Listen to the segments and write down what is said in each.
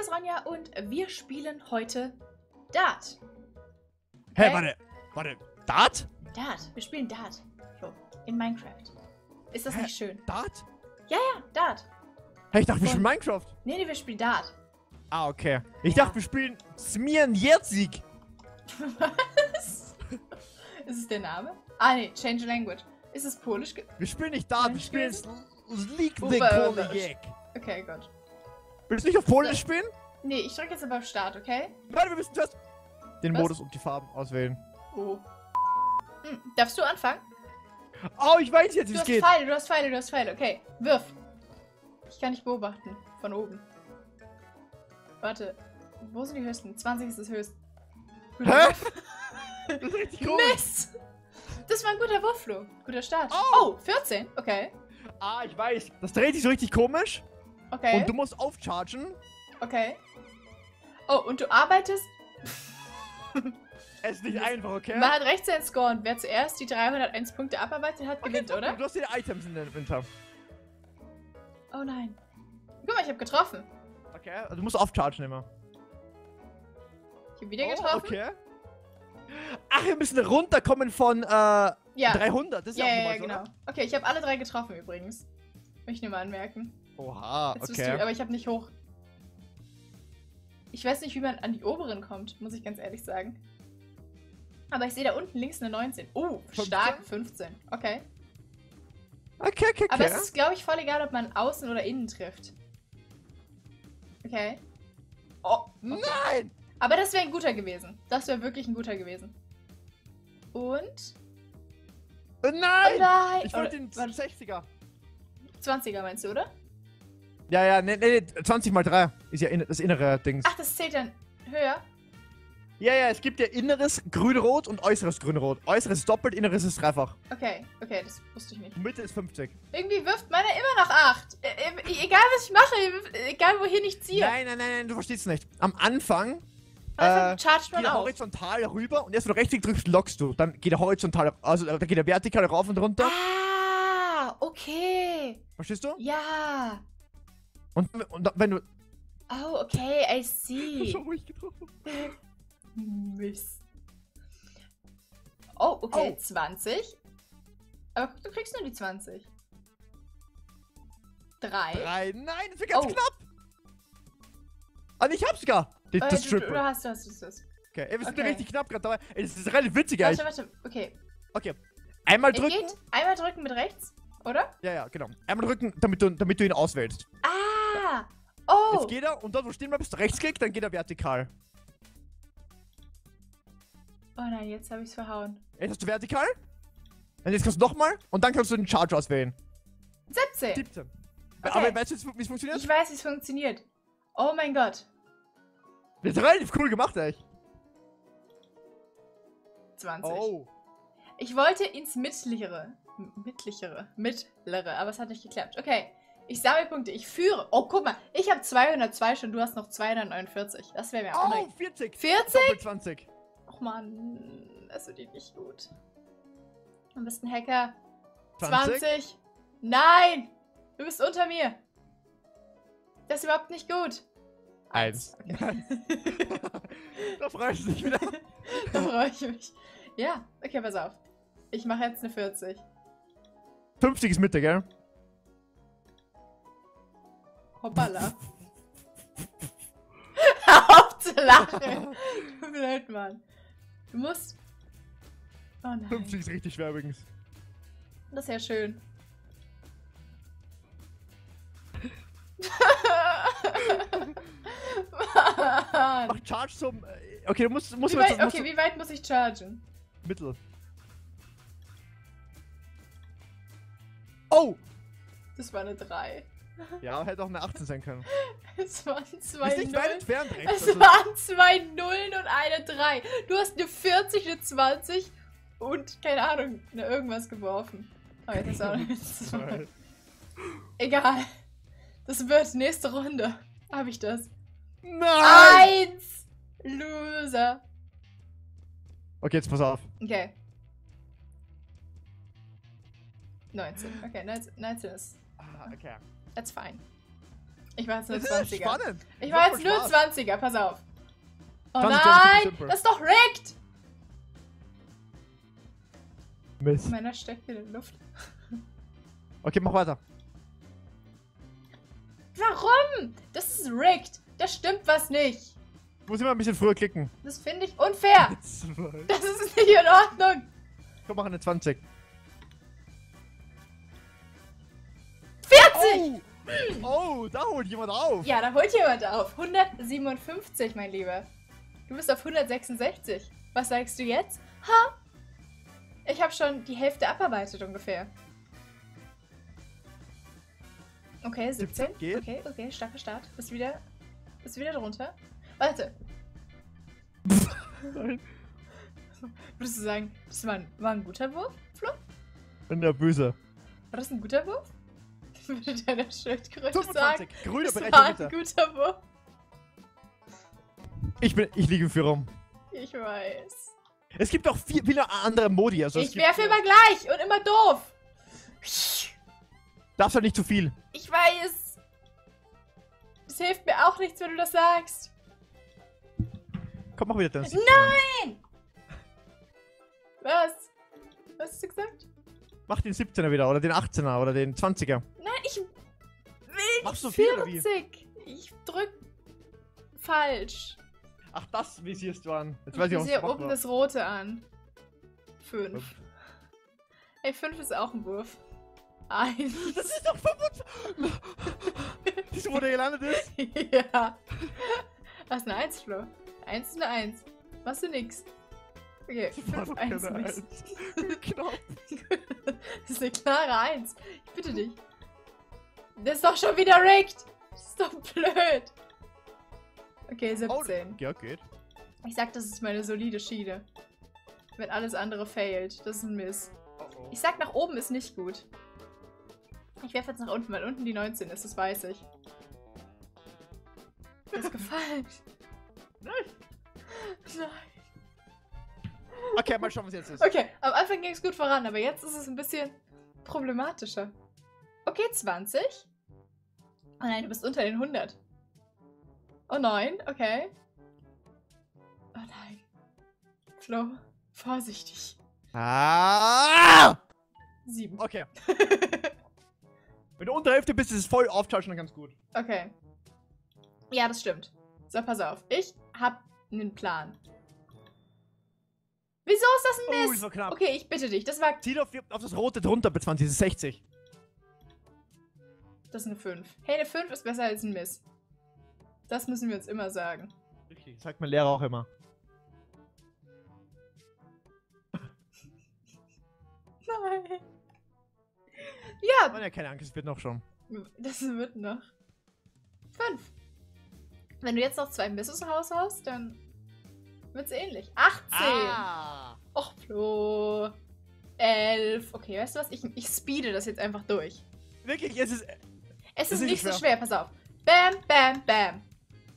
hier ist Ronja und wir spielen heute Dart. Hä, Hä? warte, warte, Dart? Dart. Wir spielen Dart. So, in Minecraft. Ist das Hä? nicht schön? Dart? Ja, ja, Dart. Hä, ich dachte, wir spielen Minecraft. Nee, nee, wir spielen Dart. Ah, okay. Ich Ja. dachte, wir spielen Smieren Jerzig. Was? Ist es der Name? Ah, nee, Change Language. Ist es Polisch? Wir spielen nicht Dart, wir spielen Kolijek. Okay, gut. Willst du nicht auf Polnisch spielen? Nee, ich drücke jetzt aber auf Start, okay? Warte, wir müssen zuerst den Was? Modus und die Farben auswählen. Oh. Hm, darfst du anfangen? Oh, ich weiß jetzt, wie Du es hast geht. Pfeile, du hast Pfeile, du hast Pfeile. Okay, wirf. Ich kann dich beobachten. Von oben. Warte. Wo sind die höchsten? 20 ist das höchste. Hä? Das ist richtig cool. Mist! Das war ein guter Wurfflo. Guter Start. Oh. Oh, 14. Okay. Ah, ich weiß. Das dreht sich so richtig komisch. Okay. Und du musst aufchargen. okay. Oh, und du arbeitest. Es ist nicht einfach, okay? Man hat rechts seinen Score und wer zuerst die 301 Punkte abarbeitet hat, gewinnt, oder? Du hast hier Items in den Winter. Oh nein. Guck mal, ich habe getroffen. Okay, also du musst aufchargen immer. Ich habe wieder Oh, getroffen. okay. Ach, wir müssen runterkommen von äh, Ja. 300. Das ist Ja, auch ja, ja, genau. oder? Okay, ich habe alle drei getroffen übrigens. Möchte ich nur mal anmerken. Oha, Jetzt okay. du, aber ich habe nicht hoch. Ich weiß nicht, wie man an die oberen kommt, muss ich ganz ehrlich sagen. Aber ich sehe da unten links eine 19. Oh, 15? stark 15. Okay. Okay, okay, okay. Aber es ist, glaube ich, voll egal, ob man außen oder innen trifft. Okay. Oh, Nein! aber das wäre ein guter gewesen. Das wäre wirklich ein guter gewesen. Und? Äh, Nein! Oh nein! Ich wollte den warte, 60er. 20er meinst du, oder? Ja, ja, nee, nee, nee, 20 mal 3 ist ja in, das innere Dings. Ach, das zählt dann höher. Ja, ja, es gibt ja inneres grün-rot und äußeres grün-rot. Äußeres ist doppelt, inneres ist dreifach. Okay, okay, das wusste ich nicht. Mitte ist 50. Irgendwie wirft meiner immer noch 8. Äh, äh, egal, was ich mache, egal wohin ich ziehe. Nein, nein, nein, nein, du verstehst es nicht. Am Anfang Einfach äh, chargt man geht er auf. horizontal rüber und erst wenn du rechts drückst, lockst du. Dann geht er horizontal, also äh, dann geht er vertikal rauf und runter. Ah, okay. Verstehst du? Ja. Und, und wenn du. Oh, okay, I see. ruhig getroffen. Mist. Oh, okay, Oh. 20. Aber du kriegst nur die 20. 3. Drei. Nein, das wird ganz Oh. knapp. Ah, ich hab's gar. Die, Äh, das du, du, du hast, du hast, du hast. Okay, ey, wir sind okay. richtig knapp gerade dabei. Ey, das ist relativ witzig Warte, eigentlich. warte, okay. Okay. Einmal drücken. geht einmal drücken mit rechts, oder? Ja, ja, genau. Einmal drücken, damit du, damit du ihn auswählst. Ah! Oh! Jetzt geht er und dort, wo stehen bleibst, rechtsklick, dann geht er vertikal. Oh nein, jetzt habe ich's verhauen. Jetzt hast du vertikal. Und jetzt kannst du nochmal und dann kannst du den Charge auswählen. 17! 17. Okay. Aber weißt du, wie es funktioniert? Ich weiß, wie es funktioniert. Oh mein Gott. Das ist relativ cool gemacht, echt. 20. Oh. Ich wollte ins Mittlichere. M- Mittlichere. Mittlere, aber es hat nicht geklappt. Okay. Ich sammle Punkte. Ich führe. Oh, guck mal. Ich habe 202 schon. Du hast noch 249. Das wäre mir auch Oh, noch. 40. 40? Doppelt 20. Och man. Das wird nicht gut. Du bist ein Hacker. 20. 20. Nein! Du bist unter mir. Das ist überhaupt nicht gut. Eins. Okay. da freust du dich wieder. da freue ich mich. Ja, okay, pass auf. Ich mache jetzt eine 40. 50 ist Mitte, gell? Hoppala. Hör auf zu lachen. Du blöd, Mann. Du musst. Oh nein. 50 ist richtig schwer übrigens. Das ist ja schön. Mach Charge zum. äh, Okay, du musst, musst Wie jetzt weit, musst okay, du- wie weit muss ich chargen? Mittel. Oh! Das war eine 3. Ja, hätte auch eine 18 sein können. Es waren zwei Nullen. Es Also, waren zwei Nullen und eine 3. Du hast eine 40, eine 20 und, keine Ahnung, eine irgendwas geworfen. Aber jetzt ist auch so. Egal. Das wird nächste Runde. Habe ich das. Nein! Eins! Loser. Okay, jetzt pass auf. Okay. 19. Okay, 19, 19 ist. Ah, okay. That's fine. Ich war jetzt nur Das ist 20er. spannend. Ich war jetzt nur Spaß. 20er, pass auf. Oh 20 ist nein, das ist doch rigged! Mist. Meiner steckt in der Luft. Okay, mach weiter. Warum? Das ist rigged. Da stimmt was nicht. Ich muss immer ein bisschen früher klicken. Das finde ich unfair. Das ist nicht in Ordnung. Komm, mach eine 20. 40! Oh, oh da holt jemand auf. Ja, da holt jemand auf. 157, mein Lieber. Du bist auf 166. Was sagst du jetzt? Ha? Ich habe schon die Hälfte abarbeitet ungefähr. Okay, 17. Geht. Okay, okay, starker Start. Bist wieder, bist wieder drunter. Warte, Nein. würdest du sagen, das war ein, war ein guter Wurf, Flo? Bin der Böse. War das ein guter Wurf? Würde deine Schildkröte 25. sagen, Grüne das war ein bitte. guter Wurf? Ich, bin, ich liege für rum. Ich weiß. Es gibt auch viel, viele andere Modi. Also ich werfe immer gleich und immer doof. Darfst halt nicht zu viel. Ich weiß. Es hilft mir auch nichts, wenn du das sagst. Komm, mach wieder deinen Sieg. Nein! Was? Was hast du gesagt? Mach den 17er wieder oder den 18er oder den 20er. Ich Machst du wie? 40. Ich drück falsch. Ach, das visierst du an. Jetzt Ich weiß ich was gemacht oben war. das Rote an. Fünf. Ey, fünf ist auch ein Wurf. Eins. Das ist doch 25. Siehst wo der gelandet ist? ja. Was ist eine Eins, Flo? Eins ist eine Eins. Machst du nix. Okay, Das war fünf, doch eins, keine nix. Eins. Knapp. Das ist eine klare Eins. Ich bitte dich. Das ist doch schon wieder rigged. Das ist doch blöd. Okay, Oh, 17. ja, geht. Ich sag, das ist meine solide Schiene. Wenn alles andere failt. Das ist ein Miss. Oh, oh. Ich sag, nach oben ist nicht gut. Ich werfe jetzt nach unten, weil unten die 19 ist, das weiß ich. Mir ist gefallen. Nein. Nein. Okay, mal schauen, was jetzt ist. Okay, am Anfang ging es gut voran, aber jetzt ist es ein bisschen problematischer. Okay, 20. Oh nein, du bist unter den 100. Oh nein, okay. Oh nein. Flo, vorsichtig. Ah! 7. Okay. Wenn du unter der Hälfte bist, ist es voll auftauschen dann ganz gut. Okay. Ja, das stimmt. So, pass auf. Ich hab einen Plan. Wieso ist das ein Oh, Mist? ist so knapp. Okay, ich bitte dich. Das war. Ziel auf, auf das rote drunter bei 20, das ist 60. Das ist eine 5. Hey, eine 5 ist besser als ein Miss. Das müssen wir uns immer sagen. Richtig, sagt mein Lehrer auch immer. Nein. Ja, Man ja keine Angst, es wird noch schon. das wird noch. 5. Wenn du jetzt noch zwei Misses raushaust, dann wird's ähnlich. 18. Ah! Och, Flo. 11. Okay, weißt du was? Ich, ich speede das jetzt einfach durch. Wirklich, es ist. Es ist ist nicht schwer. so schwer, pass auf. Bam, bam, bam.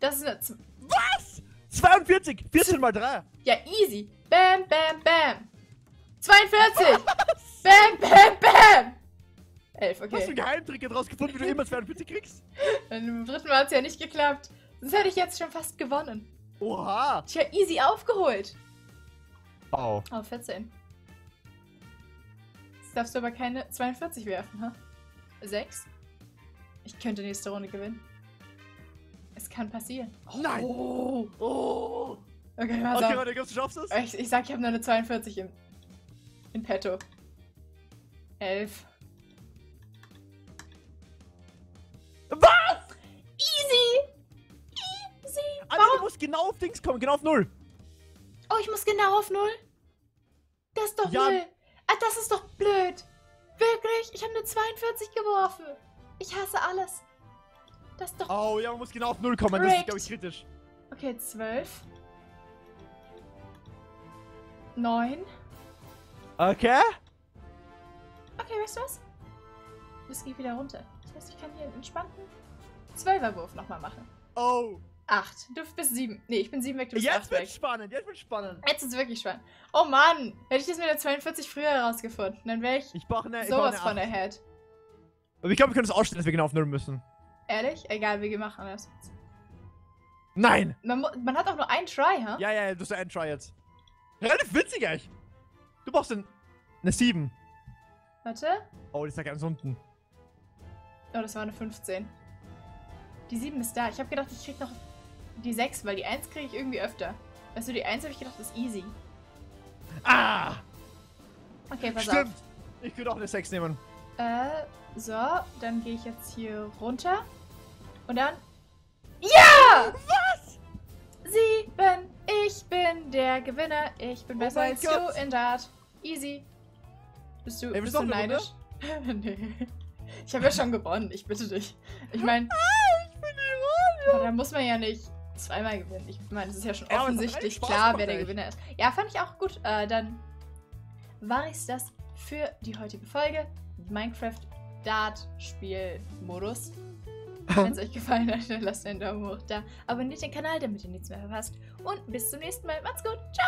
Das ist eine. Z Was? 42! 14 mal 3! ja, easy. Bam, bam, bam. 42. bam, bam, bam. 11, Hast du einen okay. Geheimtrick jetzt rausgefunden, wie du immer 42 kriegst? Beim dritten Mal hat es ja nicht geklappt. Sonst hätte ich jetzt schon fast gewonnen. Oha! Tja, easy aufgeholt. Oh. Oh, 14. Jetzt darfst du aber keine 42 werfen, ha? 6. Ich könnte nächste Runde gewinnen. Es kann passieren. Nein! Oh. Oh! Okay, pass Okay, warte, glaubst du, schaffst es? Ich, ich sag, ich habe nur eine 42 im, in petto. 11. Was? Easy! Easy! Alter, du musst genau auf Dings kommen, genau auf Null. Oh, ich muss genau auf 0? Das ist doch Ja. null. Ah, das ist doch blöd. Wirklich? Ich habe eine 42 geworfen. Ich hasse alles. Das ist doch... Oh, ja, man muss genau auf Null kommen, das ist, Rigged. glaube ich, kritisch. Okay, 12. 9. Okay? Okay, weißt du was? Das geht wieder runter. Das heißt, ich kann hier einen entspannten 12er Wurf nochmal machen. Oh. 8. Du bist 7. Nee, ich bin 7 weg, du bist Jetzt 8 wird spannend, jetzt wird spannend. Jetzt ist es wirklich spannend. Oh Mann, hätte ich das mit der 42 früher herausgefunden, dann wäre ich Ich eine, ich brauch sowas eine von 8. ahead. Aber ich glaube, wir können es ausstellen, dass wir genau auf Null müssen. Ehrlich? Egal, wir machen das. Nein! Man, man hat auch nur einen Try, ha? Ja, ja, ja, du hast einen Try jetzt. Relativ witzig eigentlich. Du brauchst ein, eine 7. Warte. Oh, die ist ja ganz unten. Oh, das war eine 15. Die 7 ist da. Ich habe gedacht, ich krieg noch die 6, weil die 1 kriege ich irgendwie öfter. Weißt du, die 1 habe ich gedacht, ist easy. Ah! Okay, pass Stimmt! Ich könnte auch eine 6 nehmen. Äh, so, dann gehe ich jetzt hier runter. Und dann. Ja! Was? Sieben! Ich bin der Gewinner. Ich bin Oh besser als Gott. du in Dart. Easy. Bist du, Ey, bist du neidisch? nee. Ich habe ja schon gewonnen. Ich bitte dich. Ich meine, Ah, ich bin aber da muss man ja nicht zweimal gewinnen. Ich meine, es ist ja schon Ja, offensichtlich klar, wer der echt. Gewinner ist. Ja, fand ich auch gut. Äh, dann war es das für die heutige Folge. Minecraft Dart Spiel-Modus. Wenn es euch gefallen hat, dann lasst einen Daumen hoch da. Abonniert den Kanal, damit ihr nichts mehr verpasst. Und bis zum nächsten Mal. Macht's gut. Ciao.